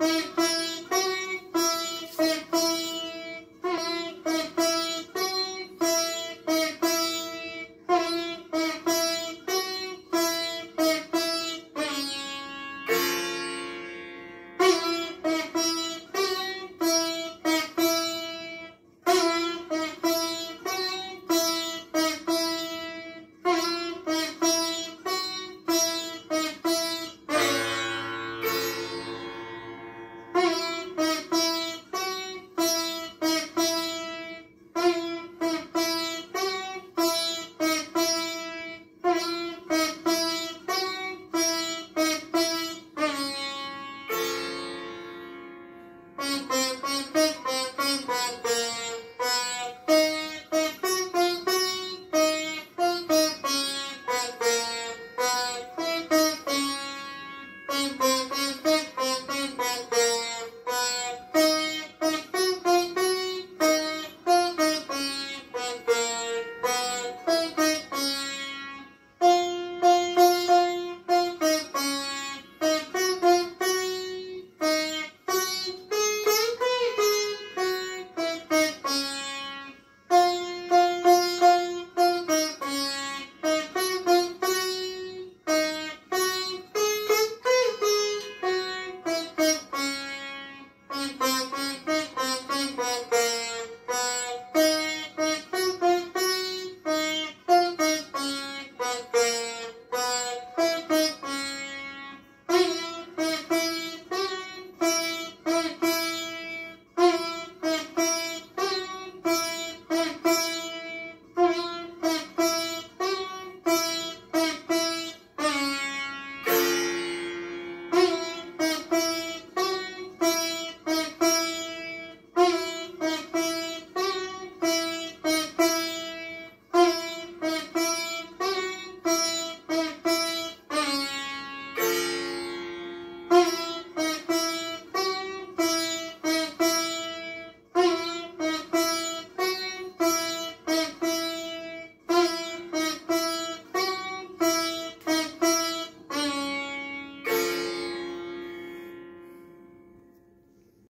Bye.